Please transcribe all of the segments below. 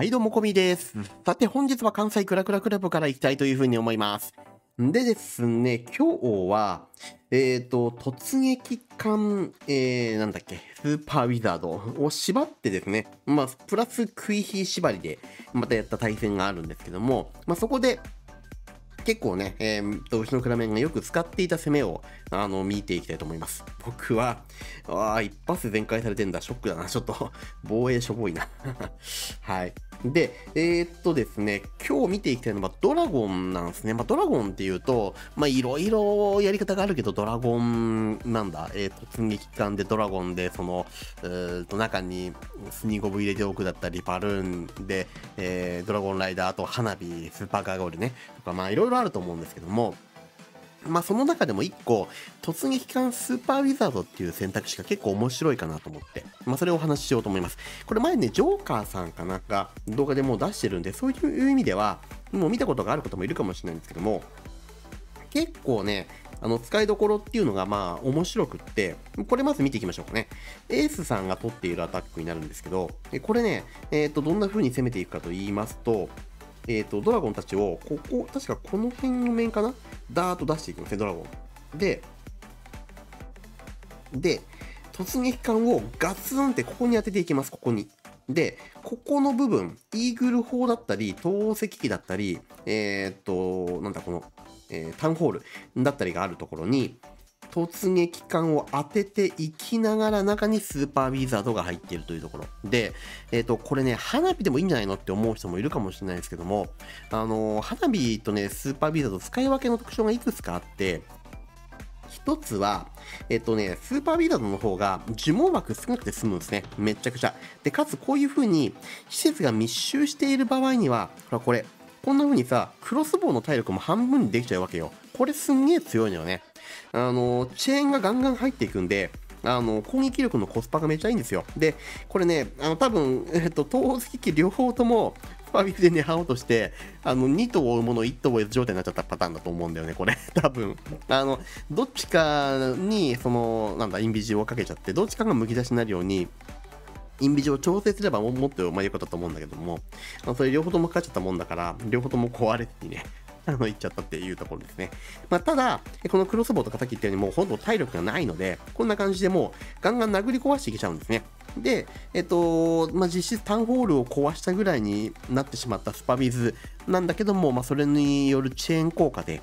はいどうもこみです。さて本日は関西クラクラクラブから行きたいというふうに思います。でですね、今日は、えっ、ー、と、突撃艦、えー、なんだっけ、スーパーウィザードを縛ってですね、まあ、プラス食い火縛りでまたやった対戦があるんですけども、まあ、そこで、結構ね、えー、と、牛の蔵面がよく使っていた攻めを、あの、見ていきたいと思います。僕は、ああ、一発全開されてんだ。ショックだな。ちょっと、防衛しょぼいな。はい。で、えー、っとですね、今日見ていきたいのはドラゴンなんですね。まあ、ドラゴンっていうと、まあ、いろいろやり方があるけど、ドラゴン、なんだ、えー、突撃艦でドラゴンで、その、えー、っと中にスニーゴブ入れておくだったり、バルーンで、えー、ドラゴンライダー、あと花火、スーパーガーゴールね、とか、まあ、いろいろあると思うんですけども、まあその中でも1個、突撃艦スーパーウィザードっていう選択肢が結構面白いかなと思って、まあそれをお話ししようと思います。これ前ね、ジョーカーさんかなが動画でもう出してるんで、そういう意味では、もう見たことがある方もいるかもしれないんですけども、結構ね、あの、使いどころっていうのがまあ面白くって、これまず見ていきましょうかね。エースさんが取っているアタックになるんですけど、これね、えっ、ー、と、どんな風に攻めていくかと言いますと、えっ、ー、と、ドラゴンたちを、ここ、確かこの辺の面かな？ダーッと出していきますね、ドラゴン。で、で、突撃艦をガツンってここに当てていきます、ここに。で、ここの部分、イーグル砲だったり、投石機だったり、えー、っと、なんだ、この、えー、タウンホールだったりがあるところに、突撃艦を当てていきながら中にスーパーウィザードが入っているというところ。で、えっ、ー、と、これね、花火でもいいんじゃないのって思う人もいるかもしれないですけども、あのー、花火とね、スーパーウィザード使い分けの特徴がいくつかあって、一つは、えっとね、スーパービーダードの方が呪文枠少なくて済むんですね。めちゃくちゃ。で、かつこういう風に施設が密集している場合には、ほらこれ、こんな風にさ、クロスボウの体力も半分にできちゃうわけよ。これすんげえ強いのよね。あの、チェーンがガンガン入っていくんで、あの、攻撃力のコスパがめちゃいいんですよ。で、これね、あの、多分、えっと、投石機両方とも、ファビフで狙おうとして、あの、2頭を追うもの1頭追う状態になっちゃったパターンだと思うんだよね、これ。多分。あの、どっちかに、その、なんだ、インビジをかけちゃって、どっちかがむき出しになるように、インビジを調整すればもっとうまいことだと思うんだけども、まあ、それ両方ともかかっちゃったもんだから、両方とも壊れてね、あの、行っちゃったっていうところですね。まあ、ただ、このクロスボウとかさっき言ったようにもうほんと体力がないので、こんな感じでもうガンガン殴り壊していけちゃうんですね。で、えっと、まあ、実質タウンホールを壊したぐらいになってしまったスパビズなんだけども、まあ、それによるチェーン効果で、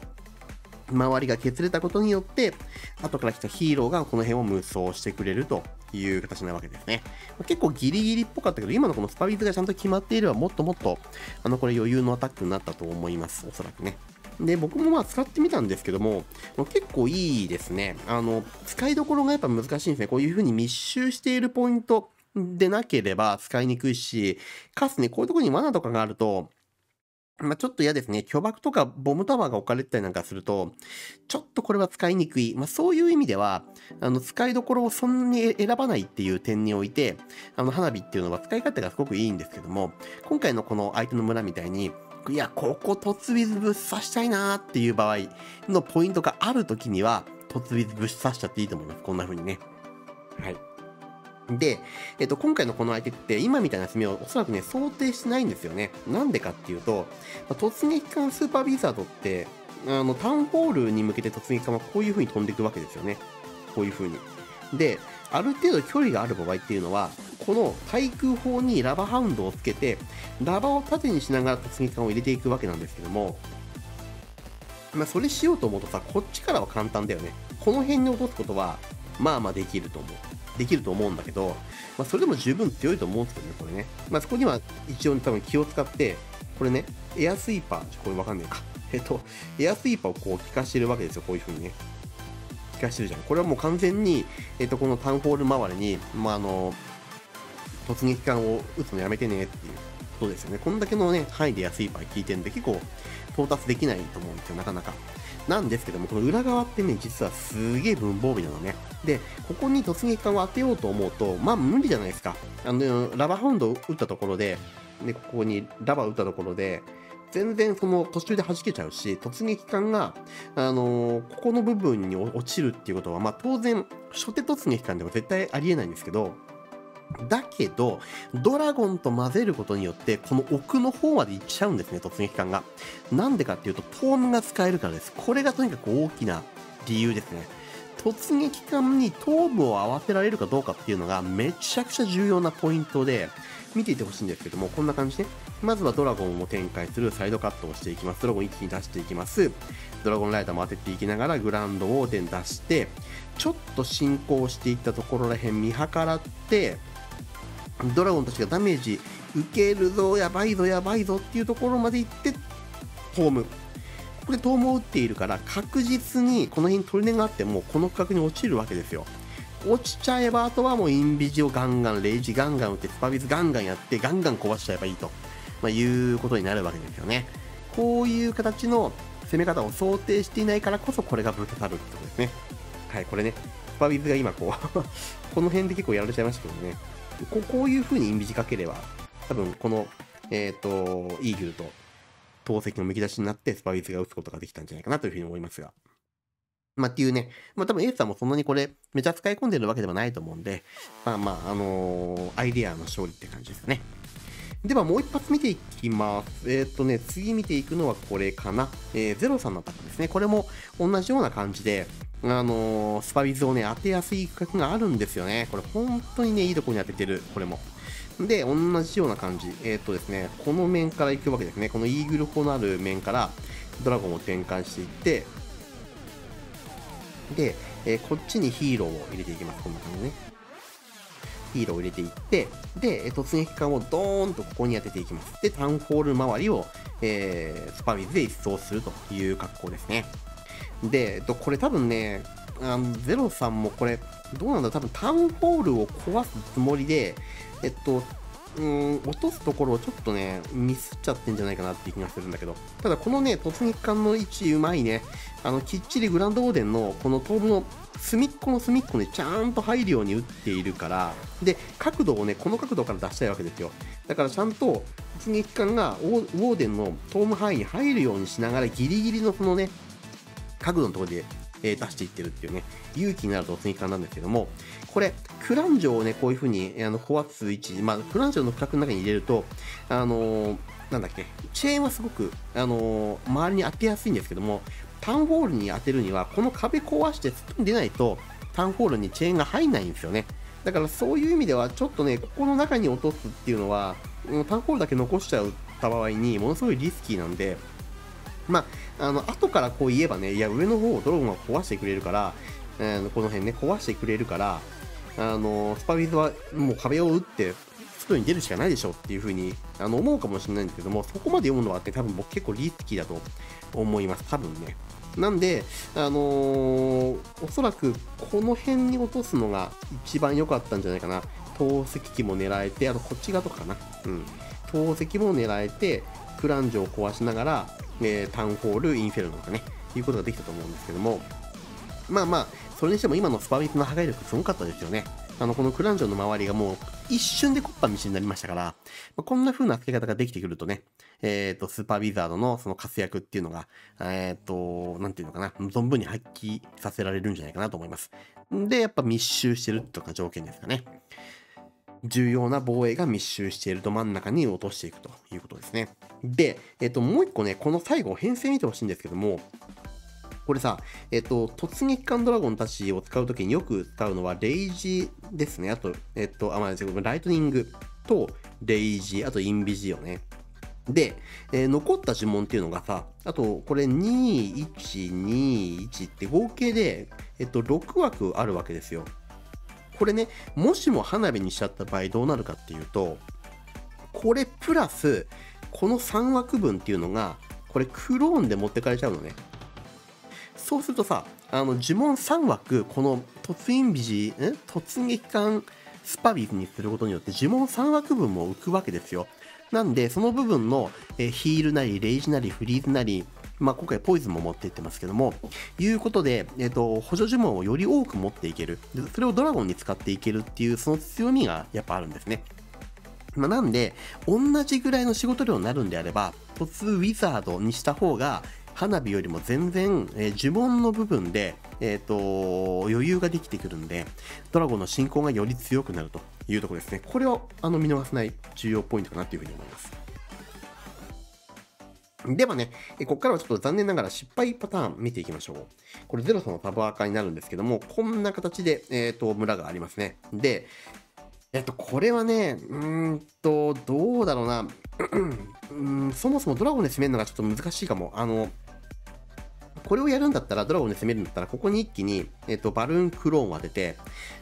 周りが削れたことによって、後から来たヒーローがこの辺を無双してくれるという形なわけですね。結構ギリギリっぽかったけど、今のこのスパビズがちゃんと決まっていれば、もっともっと、あの、これ余裕のアタックになったと思います。おそらくね。で、僕もまあ使ってみたんですけども、結構いいですね。あの、使いどころがやっぱ難しいんですね。こういう風に密集しているポイントでなければ使いにくいし、かつね、こういうとこに罠とかがあると、まあ、ちょっと嫌ですね。巨爆とかボムタワーが置かれてたりなんかすると、ちょっとこれは使いにくい。まあ、そういう意味では、あの、使いどころをそんなに選ばないっていう点において、あの、花火っていうのは使い勝手がすごくいいんですけども、今回のこの相手の村みたいに、いや、ここ突ウィズぶっ刺したいなーっていう場合のポイントがあるときには、突ウィズぶっ刺しちゃっていいと思います。こんな風にね。はい。で、えっと、今回のこの相手って、今みたいな攻めをおそらくね、想定してないんですよね。なんでかっていうとま、突撃艦スーパービザードって、あの、タウンホールに向けて突撃艦はこういう風に飛んでいくわけですよね。こういう風に。で、ある程度距離がある場合っていうのは、この対空砲にラバハウンドをつけて、ラバーを縦にしながら突撃艦を入れていくわけなんですけども、まあ、それしようと思うとさ、こっちからは簡単だよね。この辺に落とすことは、まあまあできると思う。できると思うんだけど、まあ、それでも十分強いと思うんですけどね、これね。まあ、そこには一応多分気を使って、これね、エアスイーパー、これわかんないか。えっと、エアスイーパーをこう効かしてるわけですよ、こういう風にね。効かしてるじゃん。これはもう完全に、えっと、このタウンホール周りに、まあ、あの、突撃艦を撃つのやめてねっていうことですよね。こんだけのね、範囲でエアスイーパー効いてるんで、結構到達できないと思うんですよ、なかなか。なんですけども、この裏側ってね、実はすげえ文房備なのね。で、ここに突撃艦を当てようと思うと、まあ無理じゃないですか。あの、ラバーハウンドを撃ったところで、で、ここにラバー撃ったところで、全然その途中で弾けちゃうし、突撃艦が、あのー、ここの部分に落ちるっていうことは、まあ当然、初手突撃艦では絶対ありえないんですけど、だけど、ドラゴンと混ぜることによって、この奥の方まで行っちゃうんですね、突撃艦が。なんでかっていうと、トームが使えるからです。これがとにかく大きな理由ですね。突撃艦に頭部を合わせられるかどうかっていうのがめちゃくちゃ重要なポイントで、見ていてほしいんですけども、こんな感じで、まずはドラゴンを展開するサイドカットをしていきます。ドラゴン一気に出していきます。ドラゴンライダーも当てていきながらグランドウォーデン出して、ちょっと進行していったところらへん見計らって、ドラゴンたちがダメージ受けるぞ、やばいぞ、やばいぞっていうところまで行って、トーム。これトームを打っているから確実にこの辺にトリネがあってもこの区画に落ちるわけですよ。落ちちゃえばあとはもうインビジをガンガン、レイジガンガン打って、スパビズガンガンやって、ガンガン壊しちゃえばいいと、まあ、いうことになるわけですよね。こういう形の攻め方を想定していないからこそこれがブルトタルってことですね。はい、これね、スパビズが今こう この辺で結構やられちゃいましたけどね。ここういう風にインビジかければ、多分この、えっ、ー、と、イーグルと投石のむき出しになってスパビズが打つことができたんじゃないかなというふうに思いますが。まあっていうね、まあ多分エースさんもそんなにこれ、めちゃ使い込んでるわけではないと思うんで、まあまあ、あのー、アイデアの勝利って感じですかね。ではもう一発見ていきます。えっ、ー、とね、次見ていくのはこれかな。えー、ゼロさんのアタックですね。これも同じような感じで、あのー、スパビズをね、当てやすい区画があるんですよね。これ本当にね、いいとこに当ててる、これも。で、同じような感じ。えっ、ー、とですね、この面から行くわけですね。このイーグル砲のある面からドラゴンを転換していって、で、えー、こっちにヒーローを入れていきます。こんな感じね。ヒーローを入れていって、で、突撃艦をドーンとここに当てていきます。で、タウンホール周りを、えー、スパビズで一掃するという格好ですね。で、えっと、これ多分ね、あのゼロさんもこれ、どうなんだ多分タウンホールを壊すつもりで、えっと、うん、落とすところをちょっとね、ミスっちゃってんじゃないかなっていう気がするんだけど、ただこのね、突撃艦の位置うまいね、あの、きっちりグランドオーデンのこの頭部の隅っこの隅っこにちゃんと入るように打っているから、で、角度をね、この角度から出したいわけですよ。だからちゃんと突撃艦がウォーデンのトーム範囲に入るようにしながらギリギリのそのね、角度のところでえー、出していってるっていうね、勇気になる突撃艦なんですけども、これ、クランジョをね、こういう風に、あの、フォアツ位置、まあ、クランジョの区画の中に入れると、あのー、なんだっけ、チェーンはすごく、あのー、周りに当てやすいんですけども、タウンホールに当てるには、この壁壊して外に出ないと、タウンホールにチェーンが入んないんですよね。だからそういう意味では、ちょっとね、ここの中に落とすっていうのは、タウンホールだけ残しちゃった場合に、ものすごいリスキーなんで、まあ、あの、後からこう言えばね、いや、上の方をドラゴンが壊してくれるから、えー、この辺ね、壊してくれるから、あの、スパウィズはもう壁を打って、外に出るしかないでしょっていう風にあの思うかもしれないんですけども、そこまで読むのはって多分僕結構リスキーだと思います。多分ね。なんで、あのー、おそらくこの辺に落とすのが一番良かったんじゃないかな。投石機も狙えて、あとこっち側とかかな。うん。投石も狙えて、クランジョを壊しながら、えー、タウンホール、インフェルノとかね、いうことができたと思うんですけども、まあまあ、それにしても今のスパウィズの破壊力すごかったですよね。あの、このクランジョンの周りがもう一瞬でコッパ道になりましたから、まあ、こんな風な付け方ができてくるとね、えっ、ー、と、スーパーウィザードのその活躍っていうのが、えっ、ー、と、なんていうのかな、存分に発揮させられるんじゃないかなと思います。で、やっぱ密集してるとか条件ですかね。重要な防衛が密集しているど真ん中に落としていくということですね。で、えっ、と、もう一個ね、この最後、編成見てほしいんですけども、これさ、えっ、と、突撃艦ドラゴンたちを使うときによく使うのは、レイジですね。あと、えっ、と、あ、まあ、ライトニングと、レイジ、あとインビジよね。で、えー、残った呪文っていうのがさ、あと、これ2、1、2、1って合計で、えっと、6枠あるわけですよ。これね、もしも花火にしちゃった場合どうなるかっていうと、これプラス、この3枠分っていうのが、これクローンで持ってかれちゃうのね。そうするとさ、あの呪文3枠、この突引ビジ、ん突撃艦スパビズにすることによって呪文3枠分も浮くわけですよ。なんで、その部分の、ヒールなり、レイジなり、フリーズなり、まあ、今回ポイズンも持っていってますけども、いうことで、えっ、ー、と、補助呪文をより多く持っていける。それをドラゴンに使っていけるっていう、その強みがやっぱあるんですね。まあ、なんで、同じぐらいの仕事量になるんであれば、突ウィザードにした方が花火よりも全然、えー、呪文の部分で、えっ、ー、と、余裕ができてくるんで、ドラゴンの進行がより強くなるというところですね。これをあの見逃せない重要ポイントかなというふうに思います。ではね、ここからはちょっと残念ながら失敗パターン見ていきましょう。これゼロさんのタブアカになるんですけども、こんな形で、えっ、ー、と、村がありますね。で、えっと、これはね、うんと、どうだろうな。うん、そもそもドラゴンで攻めるのがちょっと難しいかも。あの、これをやるんだったら、ドラゴンで攻めるんだったら、ここに一気に、えっ、と、バルーンクローンを当てて、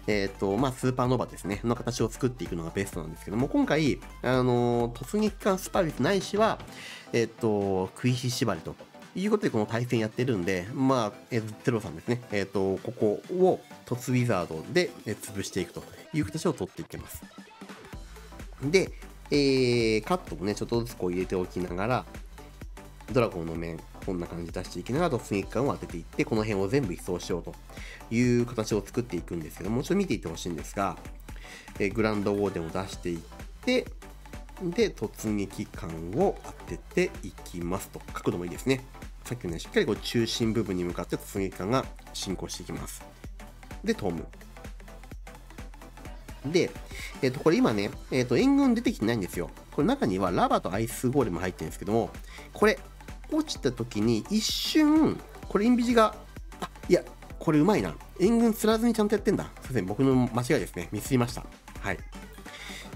えっ、と、まあ、スーパーノーバですね、の形を作っていくのがベストなんですけども、今回、あの突撃艦スパリスないしは、えっ、と、食い火縛りということで、この対戦やってるんで、まあ、えー、ゼロさんですね、えっ、と、ここを突ウィザードで、え潰していくという形を取っていってます。で、えー、カットもね、ちょっとずつこう入れておきながら、ドラゴンの面、こんな感じで出していきながら突撃艦を当てていって、この辺を全部移送しようという形を作っていくんですけども、ちょっと見ていってほしいんですが、え、グランドウォーデンを出していって、で、突撃艦を当てていきますと。角度もいいですね。さっきのね、しっかりこう中心部分に向かって突撃艦が進行していきます。で、トム。で、えっ、ー、と、これ今ね、えっ、ー、と、援軍出てきてないんですよ。これ中にはラバとアイスゴーレム入ってるんですけども、これ、落ちた時に一瞬、これインビジが、あ、いや、これうまいな。援軍釣らずにちゃんとやってんだ。すいません、僕の間違いですね。ミスりました。はい。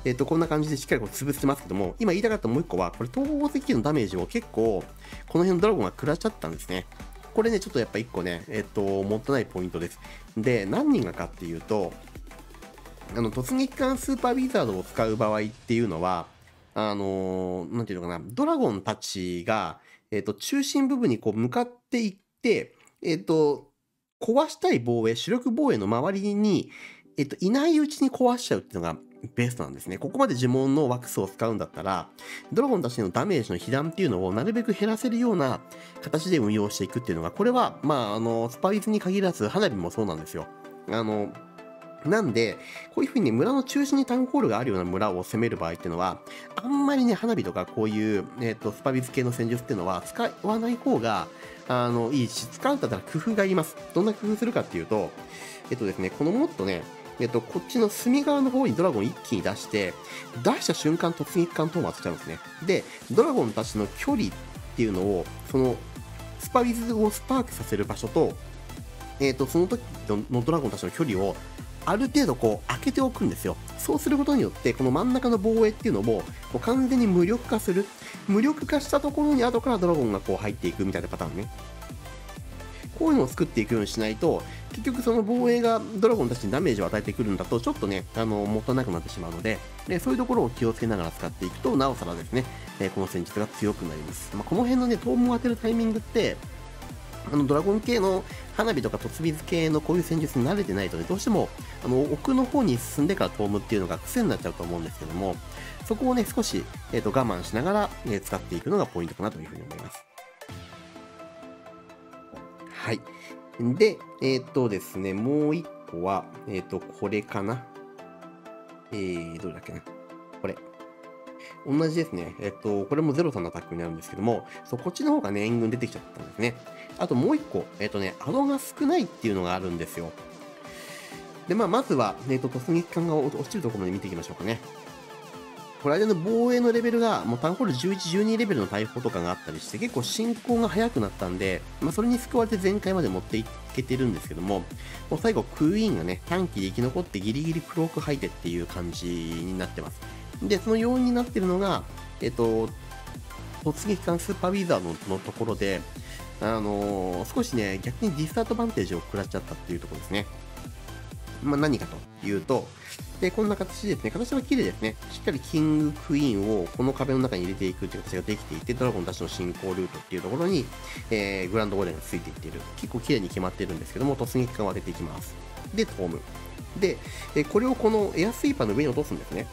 えっ、ー、と、こんな感じでしっかりこう潰してますけども、今言いたかったもう一個は、これ、東方石器のダメージを結構、この辺のドラゴンが食らっちゃったんですね。これね、ちょっとやっぱ一個ね、えっ、ー、と、もったいないポイントです。で、何人がかっていうと、あの、突撃艦スーパーウィザードを使う場合っていうのは、あのー、なんていうのかな、ドラゴンたちが、えっ、ー、と、中心部分にこう向かっていって、えっ、ー、と、壊したい防衛、主力防衛の周りに、えっ、と、いないうちに壊しちゃうっていうのがベストなんですね。ここまで呪文のワックスを使うんだったら、ドラゴンたちのダメージの被弾っていうのをなるべく減らせるような形で運用していくっていうのが、これは、まあ、あの、スパイズに限らず、花火もそうなんですよ。あの、なんで、こういうふうに、村の中心にタウンホールがあるような村を攻める場合っていうのは、あんまりね、花火とかこういう、えっ、ー、と、スパビズ系の戦術っていうのは使わない方が、あの、いいし、使うんだったら工夫がいります。どんな工夫するかっていうと、えっとですね、このもっとね、えっと、こっちの隅側の方にドラゴン一気に出して、出した瞬間突撃艦等も当てちゃうんですね。で、ドラゴンたちの距離っていうのを、その、スパビズをスパークさせる場所と、えっ、と、その時のドラゴンたちの距離をある程度こう開けておくんですよ。そうすることによって、この真ん中の防衛っていうのも、こう完全に無力化する。無力化したところに後からドラゴンがこう入っていくみたいなパターンね。こういうのを作っていくようにしないと、結局その防衛がドラゴンたちにダメージを与えてくるんだと、ちょっとね、あの、もったいなくなってしまうので、でそういうところを気をつけながら使っていくと、なおさらですね、えこの戦術が強くなります。まあ、この辺のね、トームを当てるタイミングって、あのドラゴン系の花火とか突水系のこういう戦術に慣れてないとね、どうしてもあの奥の方に進んでからトームっていうのが癖になっちゃうと思うんですけども、そこをね、少し、えーと、我慢しながら、え、使っていくのがポイントかなというふうに思います。はい。で、えっ、ー、とですね、もう一個は、えっ、ー、と、これかな。えー、どれだっけな。これ。同じですね。えっと、これも03のアタックになるんですけども、そ、こっちの方がね、援軍出てきちゃったんですね。あともう一個、えっとね、アドが少ないっていうのがあるんですよ。で、まあ、まずは、えっと、突撃艦が落ちるところまで見ていきましょうかね。これ間の防衛のレベルが、もうタウンホール11、12レベルの大砲とかがあったりして、結構進行が早くなったんで、まあ、それに救われて全開まで持っていけてるんですけども、もう最後、クイーンがね、短期で生き残ってギリギリクローク吐いてっていう感じになってます。で、その要因になってるのが、えっと、突撃艦スーパーウィザードのところで、あのー、少しね、逆にディスアドバンテージを食らっちゃったっていうところですね。まあ、何かというと、で、こんな形ですね。形は綺麗ですね。しっかりキングクイーンをこの壁の中に入れていくという形ができていて、ドラゴンたちの進行ルートっていうところに、えー、グランドゴーレンがついていっている。結構綺麗に決まってるんですけども、突撃艦を当てていきます。で、トーム。で、えこれをこのエアスイーパーの上に落とすんですね。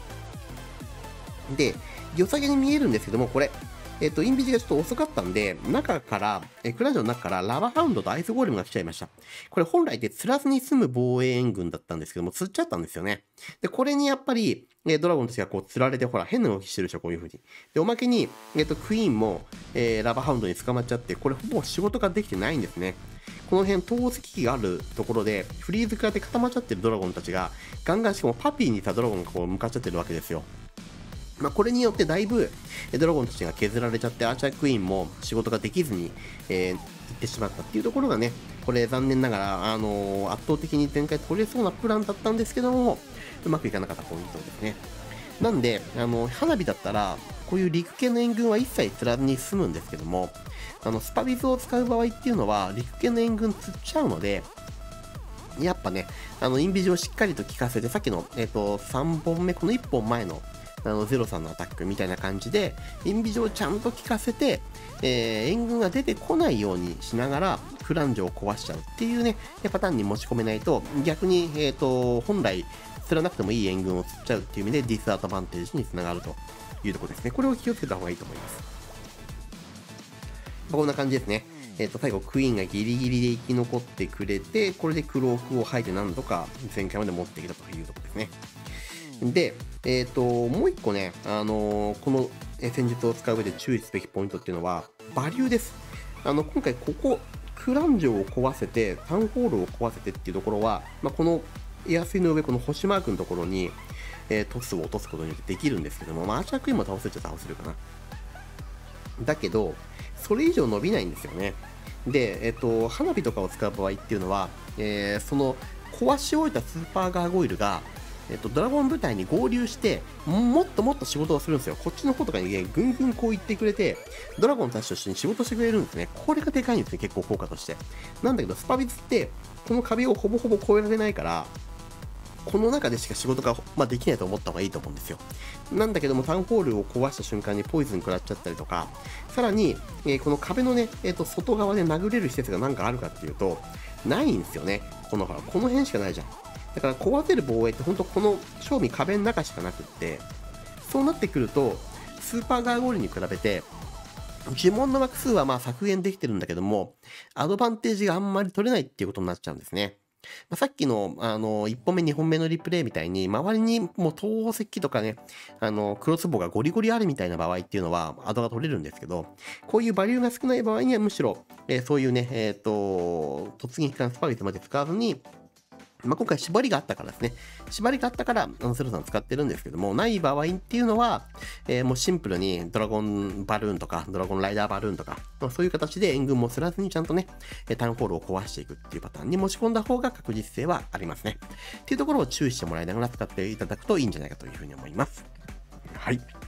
で、良さげに見えるんですけども、これ、えっ、と、インビジがちょっと遅かったんで、中から、えクランジの中からラバハウンドとアイスゴーレムが来ちゃいました。これ本来で釣らずに済む防衛援軍だったんですけども、釣っちゃったんですよね。で、これにやっぱり、えドラゴンたちがこう釣られて、ほら、変な動きしてるでしょ、こういう風に。で、おまけに、えっ、と、クイーンも、えー、ラバハウンドに捕まっちゃって、これほぼ仕事ができてないんですね。この辺、投石機があるところで、フリーズ食らって固まっちゃってるドラゴンたちが、ガンガンしかもパピーにいたドラゴンがこう向かっちゃってるわけですよ。まあ、これによってだいぶドラゴンたちが削られちゃってアーチャークイーンも仕事ができずに、えー、行ってしまったっていうところがねこれ残念ながら、あのー、圧倒的に展開取れそうなプランだったんですけどもうまくいかなかったポイントですね。なんで、あの花火だったらこういう陸系の援軍は一切釣らずに済むんですけどもあのスパビズを使う場合っていうのは陸系の援軍釣っちゃうのでやっぱね、あの、インビジをしっかりと効かせて、さっきの、えっ、ー、と、3本目、この1本前のあのゼロさんのアタックみたいな感じで、インビジをちゃんと効かせて、えー、援軍が出てこないようにしながら、フランジを壊しちゃうっていうね、パターンに持ち込めないと、逆に、えっ、ー、と、本来、釣らなくてもいい援軍を釣っちゃうっていう意味で、ディスアドバンテージにつながるというところですね。これを気をつけた方がいいと思います。こんな感じですね。えっ、ー、と、最後、クイーンがギリギリで生き残ってくれて、これでクロークを吐いて何とか前回まで持ってきたというところですね。で、えっ、ー、と、もう一個ね、あのー、この戦術を使う上で注意すべきポイントっていうのは、バリューです。あの、今回ここ、クランジョを壊せて、タウンホールを壊せてっていうところは、まあ、このエアスイの上、この星マークのところに、えー、トスを落とすことによってできるんですけども、まあ、アーチャークイーンも倒せちゃ倒せるかな。だけど、それ以上伸びないんですよね。で、えっ、ー、と、花火とかを使う場合っていうのは、えー、その壊し終えたスーパーガーゴイルが、えっと、ドラゴン部隊に合流して、もっともっと仕事をするんですよ。こっちの方とかにね、ぐんぐんこう言ってくれて、ドラゴンたちと一緒に仕事してくれるんですね。これがでかいんですね、結構効果として。なんだけど、スパビズって、この壁をほぼほぼ越えられないから、この中でしか仕事が、まあ、できないと思った方がいいと思うんですよ。なんだけども、タウンホールを壊した瞬間にポイズン食らっちゃったりとか、さらに、えー、この壁のね、えーと、外側で殴れる施設が何かあるかっていうと、ないんですよね。この、この辺しかないじゃん。だから壊せる防衛って本当この正味壁の中しかなくって、そうなってくると、スーパーガーゴールに比べて、呪文の枠数はまあ削減できてるんだけども、アドバンテージがあんまり取れないっていうことになっちゃうんですね。まあ、さっきの、あの、1本目、2本目のリプレイみたいに、周りにもう投石器とかね、あの、クロスボウがゴリゴリあるみたいな場合っていうのは、アドが取れるんですけど、こういうバリューが少ない場合には、むしろ、えー、そういうね、えっ、ー、と、突撃艦スパイスまで使わずに、まあ、今回縛りがあったからですね。縛りがあったから、あの、セロさん使ってるんですけども、ない場合っていうのは、えー、もうシンプルにドラゴンバルーンとか、ドラゴンライダーバルーンとか、まあ、そういう形で援軍もすらずにちゃんとね、タウンホールを壊していくっていうパターンに持ち込んだ方が確実性はありますね。っていうところを注意してもらいながら使っていただくといいんじゃないかというふうに思います。はい。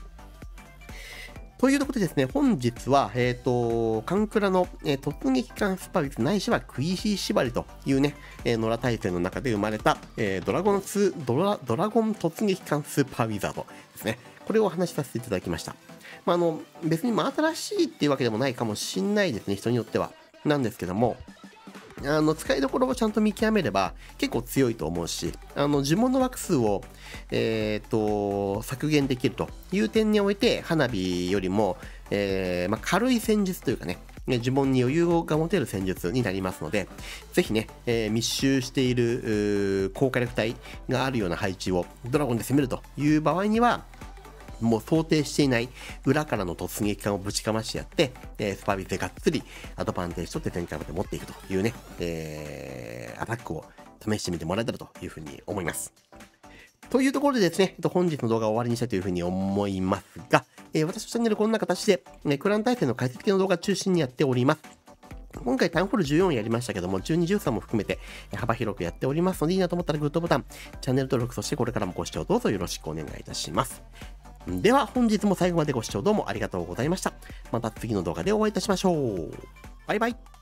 というところでですね、本日は、えっ、ー、と、カンクラの、えー、突撃艦スパリスないしはクイヒー縛りというね、えー、野良対戦の中で生まれた、えー、ドラゴンスドラ、ドラゴン突撃艦スーパーウィザードですね。これをお話しさせていただきました。まあ、あの、別に真新しいっていうわけでもないかもしんないですね、人によっては。なんですけども、あの、使いどころをちゃんと見極めれば結構強いと思うし、あの、呪文の枠数を、えっ、と、削減できるという点において、花火よりも、えー、まあ、軽い戦術というかね、呪文に余裕が持てる戦術になりますので、ぜひね、えー、密集している高火力隊があるような配置をドラゴンで攻めるという場合には、もう想定していない裏からの突撃艦をぶちかましてやって、えー、スパビスでがっつりアドバンテージ取って展開まで持っていくというね、えー、アタックを試してみてもらえたらというふうに思います。というところでですね、本日の動画を終わりにしたいというふうに思いますが、えー、私のチャンネルこんな形で、ね、クラン対戦の解説系の動画中心にやっております。今回タウンホール14やりましたけども、12、13も含めて幅広くやっておりますので、いいなと思ったらグッドボタン、チャンネル登録、そしてこれからもご視聴どうぞよろしくお願いいたします。では本日も最後までご視聴どうもありがとうございました。また次の動画でお会いいたしましょう。バイバイ。